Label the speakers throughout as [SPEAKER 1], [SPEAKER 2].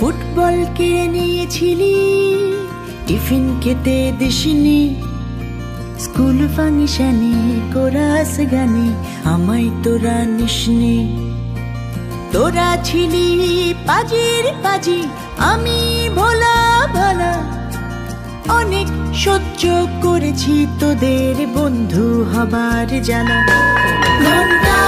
[SPEAKER 1] Football কিনে নিয়েছিলি, tiffin খেতে দিসনি, school ফাংশনে কোরাস গানে আমায় তোরা নিসনি। তোরা ছিলি পাজির পাজি, আমি ভোলা ভালা। অনেক সহ্য করেছি তোদের বন্ধু হবার জানা
[SPEAKER 2] ঘণ্টা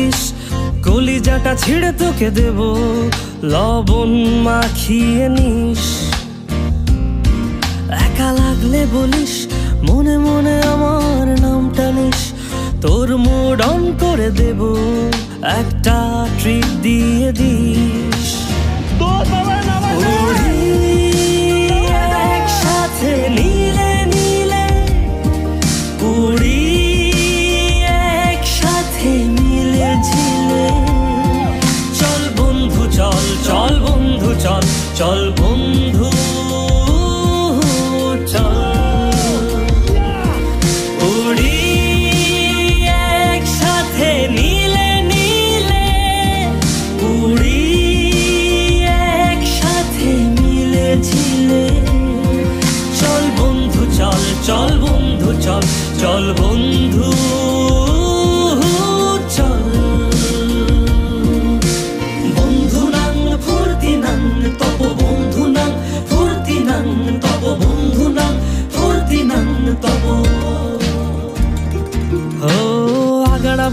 [SPEAKER 2] দিস কলিজাটা ছিঁড়ে তোকে দেব, লবণ মাখিয়ে নিস। একা লাগলে বলিস, মনে মনে আমার নামটা নিস, তোর মুড অন করে দেব, একটা ট্রিপ দিয়ে দিস। উড়ি চল বন্ধু।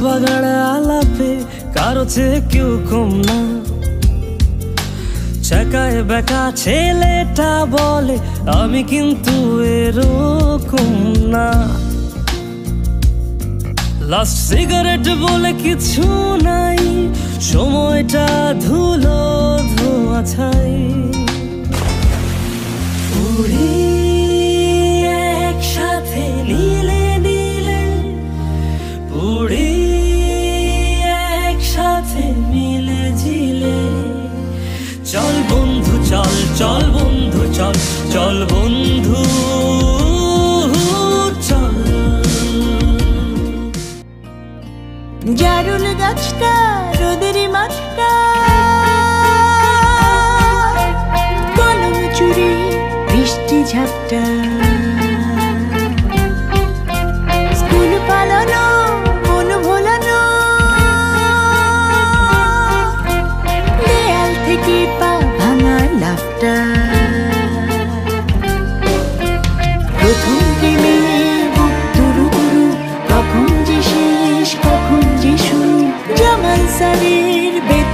[SPEAKER 2] বাগাড়া আলাপে কারও চেয়ে কেউ কম না। চাকায় বেকা ছেলেটা বলে, আমি কিন্তু এরকম না। লাস্ট সিগারেট বলে কিছু নাই, সময়টা ধুলো ধোয়া ছাই। উড়ি চল বন্ধু চল চল বন্ধু চল।
[SPEAKER 1] জারুল গাছটা রোদের মাছটা কলম চুরি বৃষ্টি ঝাপটা। সারের বেদ